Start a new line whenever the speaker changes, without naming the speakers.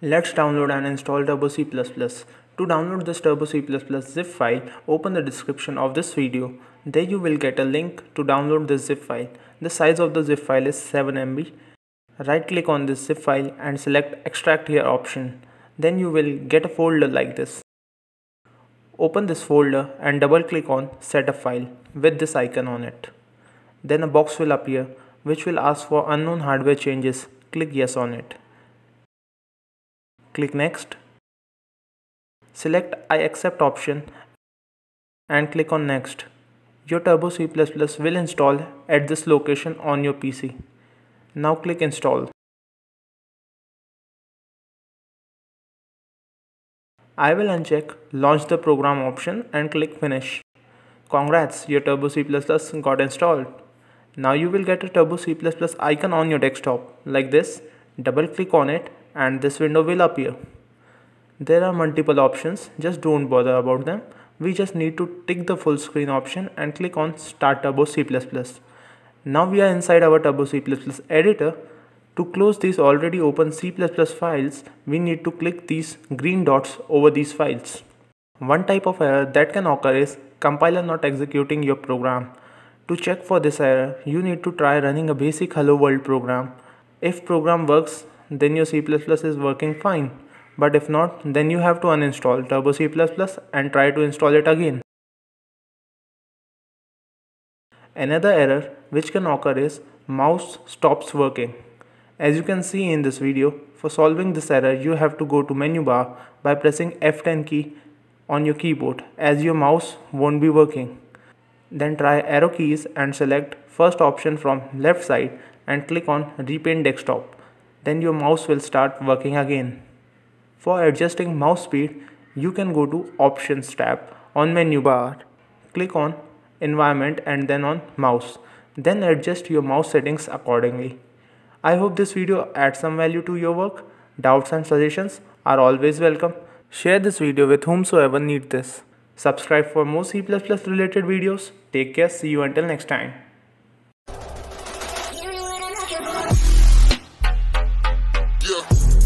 Let's download and install Turbo C++. To download this Turbo C++ zip file, open the description of this video. There you will get a link to download this zip file. The size of the zip file is 7 MB. Right click on this zip file and select extract here option. Then you will get a folder like this. Open this folder and double click on setup file with this icon on it. Then a box will appear which will ask for unknown hardware changes. Click yes on it. Click next. Select I accept option and click on next. Your Turbo C++ will install at this location on your PC. Now click install. I will uncheck launch the program option and click finish. Congrats, your Turbo C++ got installed. Now you will get a Turbo C++ icon on your desktop like this. Double click on it and this window will appear. There are multiple options, just don't bother about them. We just need to tick the full screen option and click on Start Turbo C++. Now we are inside our Turbo C++ editor. To close these already open C++ files, we need to click these green dots over these files. One type of error that can occur is compiler not executing your program. To check for this error, you need to try running a basic hello world program. If program works, then your C++ is working fine. But if not, then you have to uninstall Turbo C++ and try to install it again. Another error which can occur is mouse stops working. As you can see in this video, for solving this error you have to go to menu bar by pressing F10 key on your keyboard as your mouse won't be working. Then try arrow keys and select first option from left side and click on repaint desktop then your mouse will start working again. For adjusting mouse speed, you can go to options tab on menu bar. Click on environment and then on mouse. Then adjust your mouse settings accordingly. I hope this video adds some value to your work. Doubts and suggestions are always welcome. Share this video with whomsoever need this. Subscribe for more C++ related videos. Take care. See you until next time.
Yeah.